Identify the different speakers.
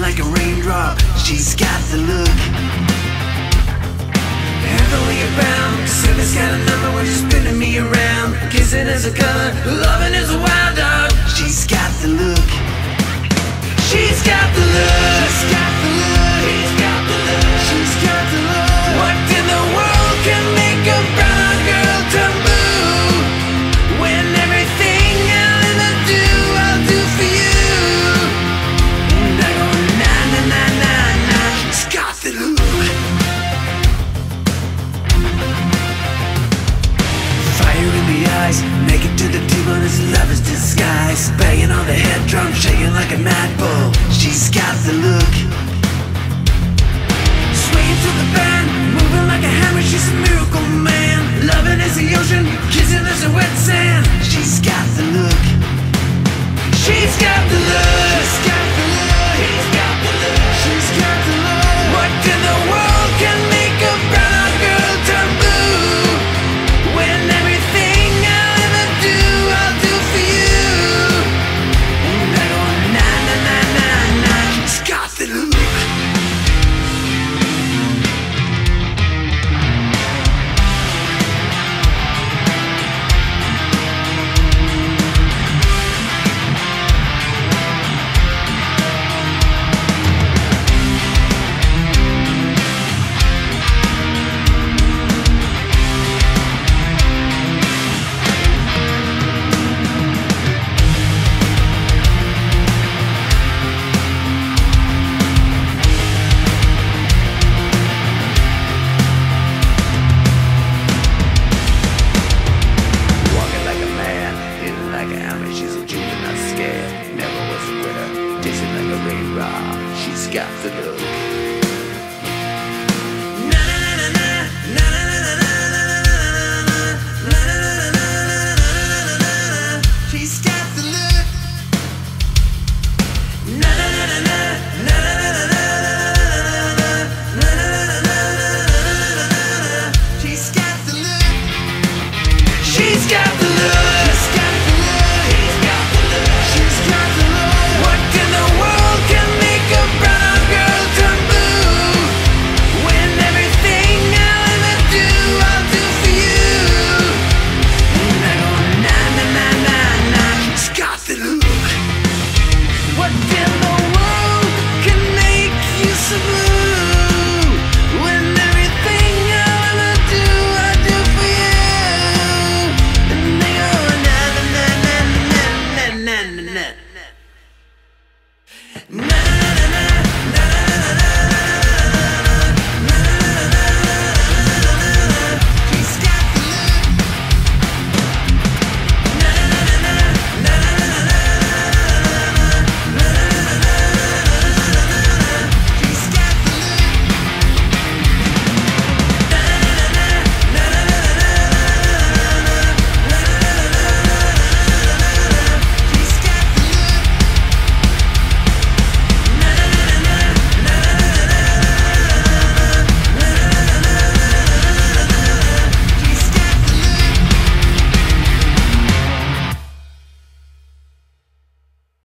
Speaker 1: like a raindrop, she's got the look. Heavily bound, service got a number. When she's spinning me around. Kissing is a gun, loving is a wild dog. She's got the look. She's got the look. She's got the look. drum shaking like a mad bull. She's got the look. She's got the look. Man.